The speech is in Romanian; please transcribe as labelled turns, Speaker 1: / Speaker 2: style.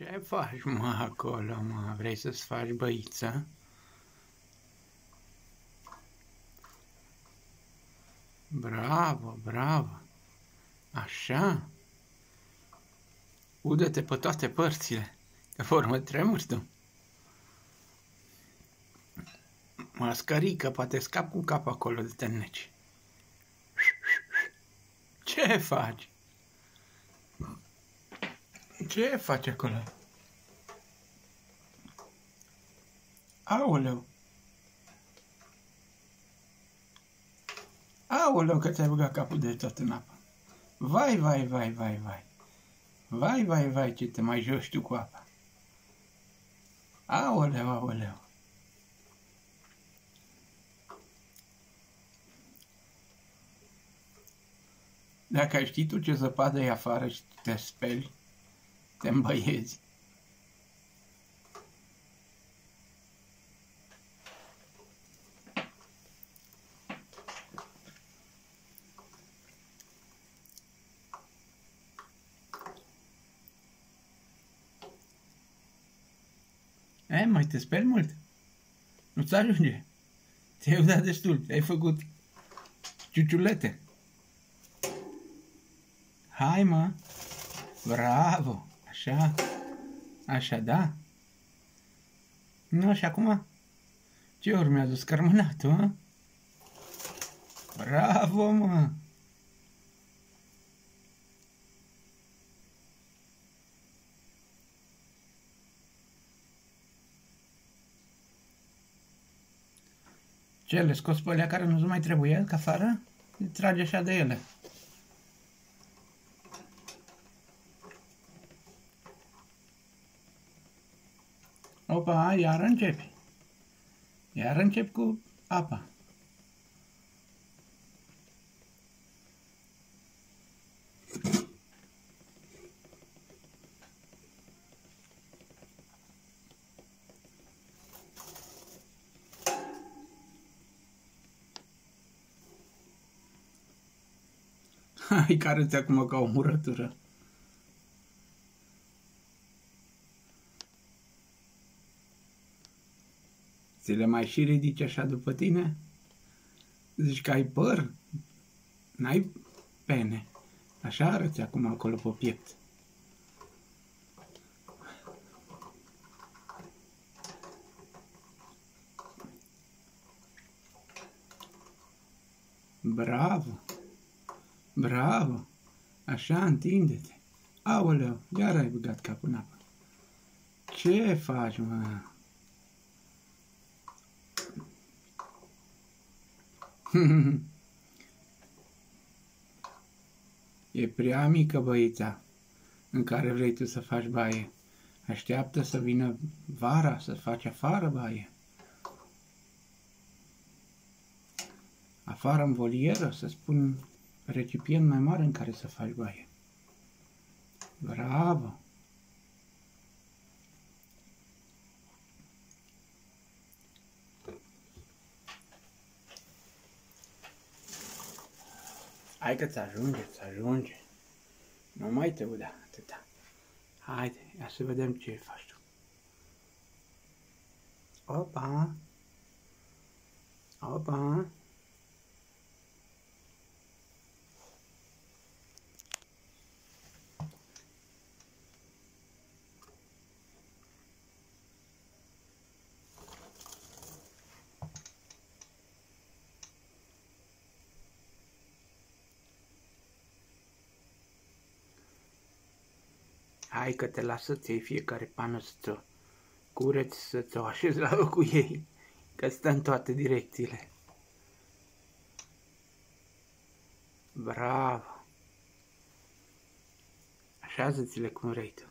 Speaker 1: Ce faci, mă, acolo, mă? Vrei să-ți faci băiță? Bravo, bravo. Așa. Udă-te pe toate părțile, că formă tremuri tu. Mascărică, poate scap cu cap acolo de tenneci. Ce faci? Ce faci acolo? Aoleu! Aoleu, că ți-ai băgat capul de tot în apă. Vai, vai, vai, vai, vai. Vai, vai, vai, ce te mai joci tu cu apa. Aoleu, aoleu. Dacă ai ști tu ce zăpadă e afară și te speli, te îmbăiezi. E, mai te speli mult? Nu-ți ajunge. Te-ai udat destul, ai făcut ciuciulete. Hai, mă! Bravo! Așa. Așa, da? Nu, și acum? Ce urmează? Scărmânatul, hă? Bravo, mă! Ce, le scos pe alea care nu-ți mai trebuie ca afară? Îi trage așa de ele. Opa, iar începi. Iar încep cu apa. Hai, care ți acum ca o murătură. Ți le mai și ridici așa după tine? Zici că ai păr? N-ai pene. Așa arăți acum acolo pe piept. Bravo! Bravo! Așa, întinde-te. Aoleu, iar ai băgat capul în apă. Ce faci, mă? e prea mică băița în care vrei tu să faci baie. Așteaptă să vină vara să faci afară baie. Afară în volieră să spun recipient mai mare în care să faci baie. Bravo! Hai că ți ajunge, ți ajunge. Nu mai te udea atâta. Haide, ia să vedem ce faci tu. Opa! Opa! Hai că te lasă să iei fiecare pană să-ți o cureți, să-ți o așezi la locul ei, că stă în toate direcțiile. Bravo! Așează-ți-le cum vrei tu.